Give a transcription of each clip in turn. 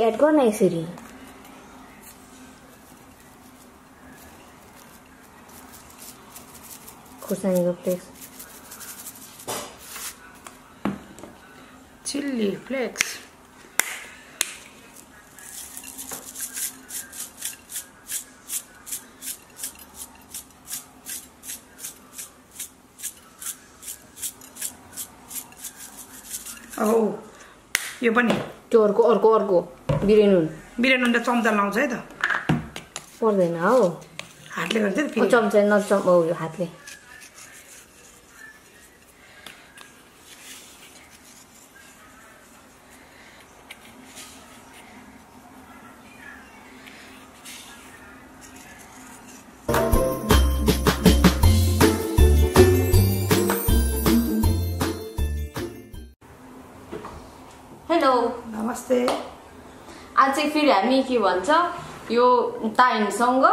Add Adgonizeri. Kusani your flakes. Chili flakes. Oh, you're bunny. त्यो अर्को अर्को अर्को बिरेनुन बिरयानी अन्त चम्चा लाउँछ है त। पर्दैन हौ। हातले गर्छ चम्चा नचम ओ यो हातले। आज चाहिँ फेरि हामी के भन्छ यो ताहिनसँग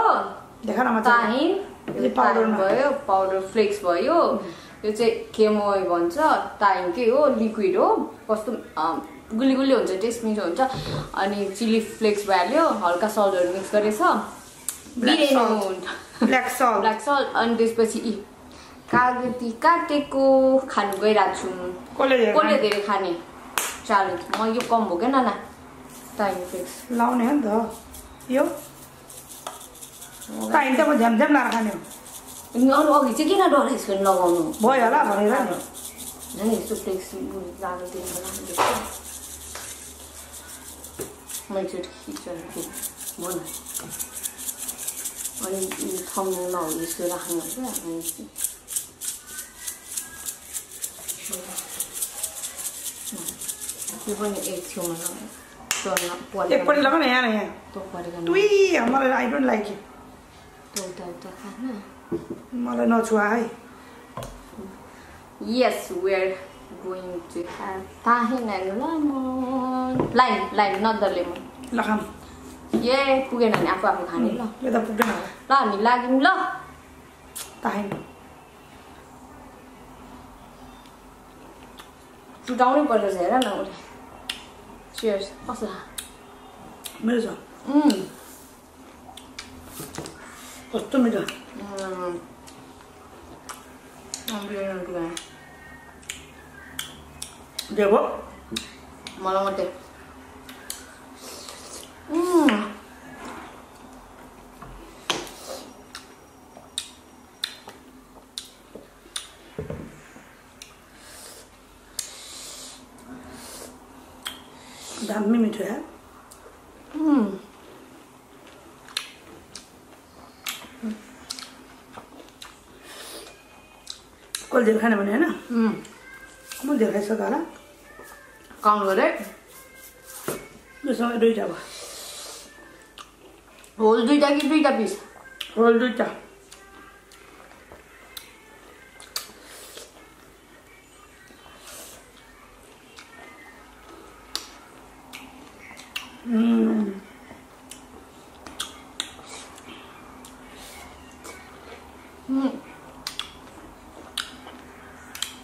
देखा न म ताहिन यो यो पाउडरमा। ताहिन भयो पाउडर फ्लेक्स भयो। यो चाहिँ केमोय भन्छ ताहिनकै हो? लिक्विड हो। कस्तो गुली गुली हुन्छ टेस्ट मिठो हुन्छ। अनि चिली फ्लेक्स भइहाल्यो हल्का सल्टहरू मिक्स गरेछ. ब्ल्याक सल्ट ब्ल्याक सल्ट अनि त्यसपछि यी कागती काटेको खानु गइरहेको छु कसले धेरै कसले खाने? धेरै खाने च्यालेन्ज म यो कम भयो क्या नाना ताहिन फ्लेक्स लाउने हो नि त यो काहीँ त म झ्याम झ्याम लाएर खाने हो अनि अरू अघि चाहिँ किन डराइस लगाउनु भयो होला भनेर नि झन् यस्तो फ्लेक्स जानु दिनुको लागि म एकचोटि खिच्छु भन अनि थम्नु नहो यस्तो राख्नु क्या अनि त्यो पनि एक छेउमा लगायो यहाँ यहाँ टुई मलाई आई डोन्ट लाइक इट त्यो उता उता खान मलाई नछुवा है tahin and lemon. Lime, lime, not the lemon. ल खाम ए पुगेन भने आफू आफू खाने ल यो त पुग्दैन होला ल हामी लाग्यौँ ल ताहिन चुटाउनै पर्छ हेर न उसले चियर्स कस्तो छ मेरो छ उम्, कस्तो मिठो उम्. अँ, बिरयानी पुगेन। देव मलाई मात्रै उम्. दामी कसले धेरै खाने भने होइन उम्. म धेरै खाइसक्यो होला काउन्ट गरेँ योसँग दुईवटा भयो होल दुइटा कि दुइटा पिस रोल दुईवटा Mm.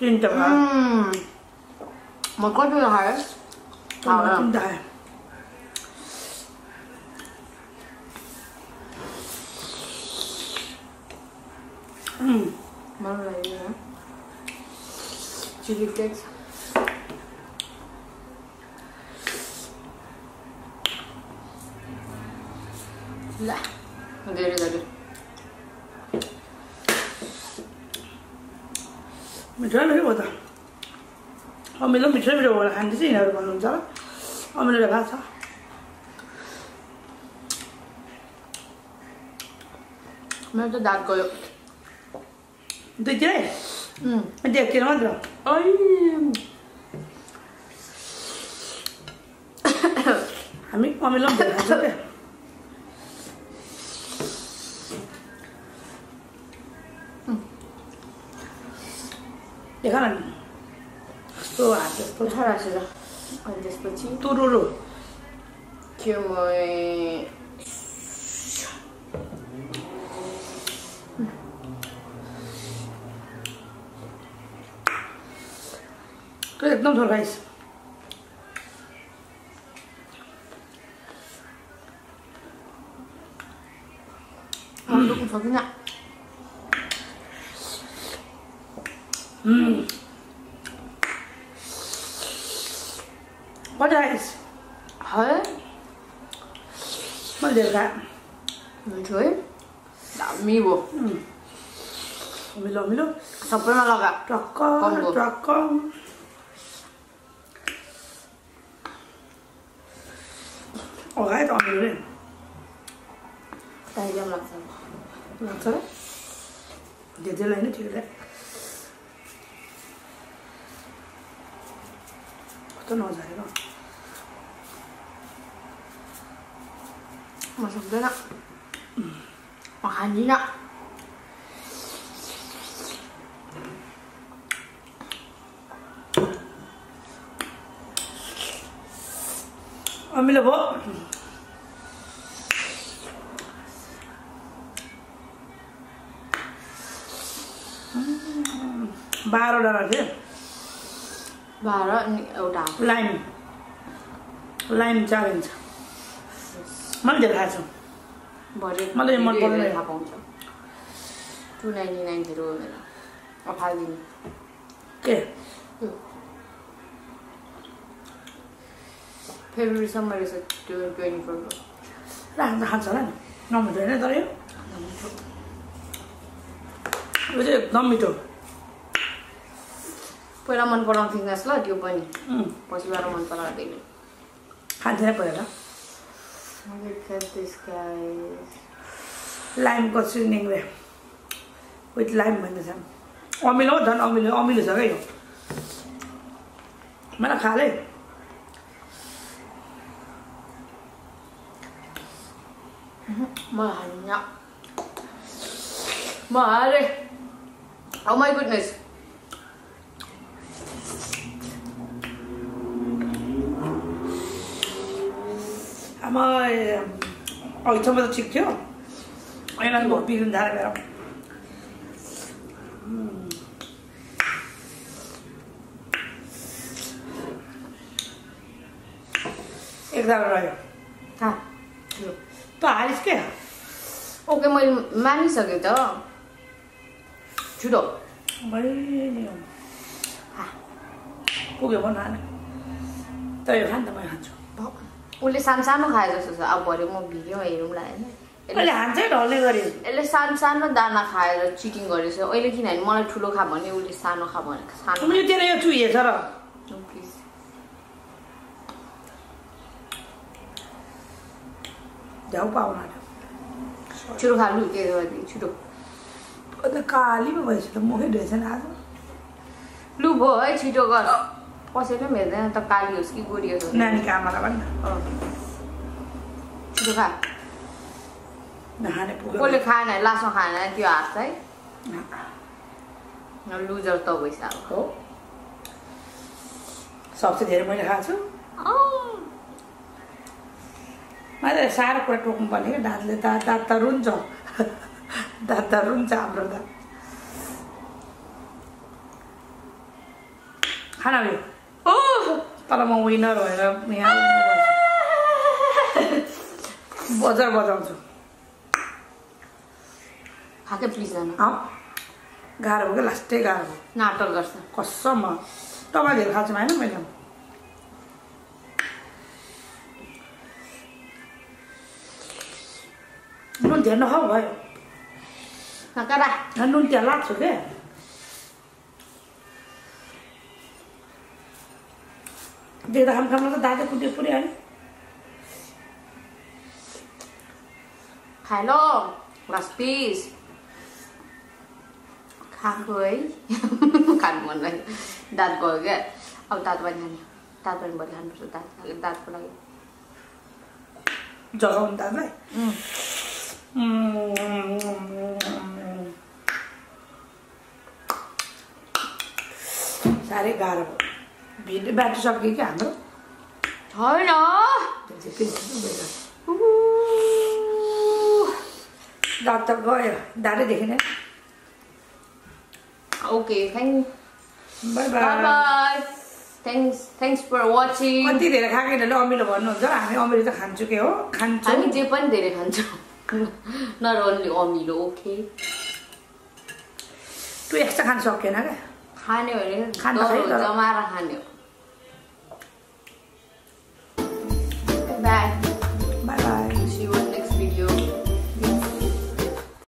찐짜가 뭐 꺼줘야 해? 아, 찐짜 해 음, 말라 이거 지리 깨져 لا ندير دابا मिठो हो त अमिलो मिठो मिठो भएर चाहिँ यिनीहरू भन्नुहुन्छ होला अमिलोले खान्छ मेरो त दाँत गयो दुईतिरै एकतिर मात्र ऐ हामी अमिलो खान्छौँ क्या देख न कस्तो हात जस्तो छ राखेर अनि त्यसपछि तुरुरु के म एकदम थोर राइस 안 먹고 밥이나 Mm. What guys? है मैले धेरै खाएँ मिठो है दामी भयो अमिलो अमिलो सबैमा लगा टक्क कम्बो। टक्क अगाए त अमिलो रे दाइजाम लाग्छ लाग्छ र धेरै होइन ठिक रे कस्तो नझरेर म सक्दैन म खाँदिनँ अमिलो भयो बाह्रवटा राख्यो बाह्र अनि एउटा लाइम लाइम च्यालेन्ज मैले धेरै खाएको छु भरे मलाई मन पर्दैन। थाहा पाउँछ टु नाइन्टी नाइन जिरो भनेर अफालिदिनु के फेब्रुअरीसम्म रहेछ त्यो ट्वेन्टी फोरको राख्दा खान्छ होला नि नमिठो होइन तर यो यो चाहिँ एकदम मिठो पहिला मन पराउँथेनस् ल त्यो पनि। उम्, पछिबाट मन पराउँदैन खान्थेन पहिला. लाइमको सिजनिङ रे। विथ लाइम भन्दैछ। अमिलो झन् अमिलो अमिलो छ क्या यो। मलाई खाले। म हाल्दिनँ। म हालेँ। Oh my goodness. आमा अघिसम्म त ठिक थियो अहिले भोक बिग्रिनु थाल्यो मेरो. एकजना रह्यो त हालिस् के ओके मैले मानिसकेँ त छिटो मैले। पुग्यो भन खाने त यो खान त म खान्छु उसले सानो सानो खाए जस्तो छ अब भरे म भिडियोमा हेरौँला होइन यसले- सानो सानो दाना खाएर चिटिङ गरेछ अहिले किनभने मलाई ठुलो खा भने उसले सानो खा भने सानो छिटो खा लु छिटो अन्त काली पो भएछ त मुखै नि आज लु भयो है छिटो गर कसैले पनि हेर्दैन त काली होस् कि गोरी होस्। नानीको आमालाई। छिटो खा पुग्यो कसले खाएन लास्टमा खाएन त्यो हार्छ है लुजर त भइस अब हो सबसे धेरै मैले खाएको छु। मैले साह्रो कुरा टोक्नु पर्ने क्या दाँतले दाँत दाँत त रुन्छ दाँत त रुन्छ हाम्रो त खाना ओह! तर म विनर भएर यहाँ। बजार बजाउँछु खाएकै प्लिज गाह्रो भयो क्या लास्टै गाह्रो भयो नाटक गर्छ कसम तपाईँ धेरै खाएको छु होइन मैले नुन धेरै नखाऊ भयो नुन त्यहाँ लाग्छु क्या देख्दा खाम खाममा त कुट्यो पुऱ्यो होइन खाए ल लास्ट पिस खाएको है। खानु मन लाग्यो दाँत गयो क्या अब दाँत पनि खाने दाँत पनि भरि खानुपर्छ दाँत दाँतको लागि। जगाउनु दाजुलाई साह्रै गाह्रो भयो भिडियो ब्याट्री सक्यो कि हाम्रो मेरो दाँत त गयो दाँतै देखिन okay thank bye bye thanks thanks for watching कति धेरै खाएकोले अमिलो भन्नुहुन्छ हामी अमिलो त खान्छु के हो खान्छौँ हामी जे पनि धेरै खान्छौँ नट ओन्ली अमिलो ओके तँ एक्स्ट्रा खान सकेन क्या खाने भने। जमाएर खाने बाई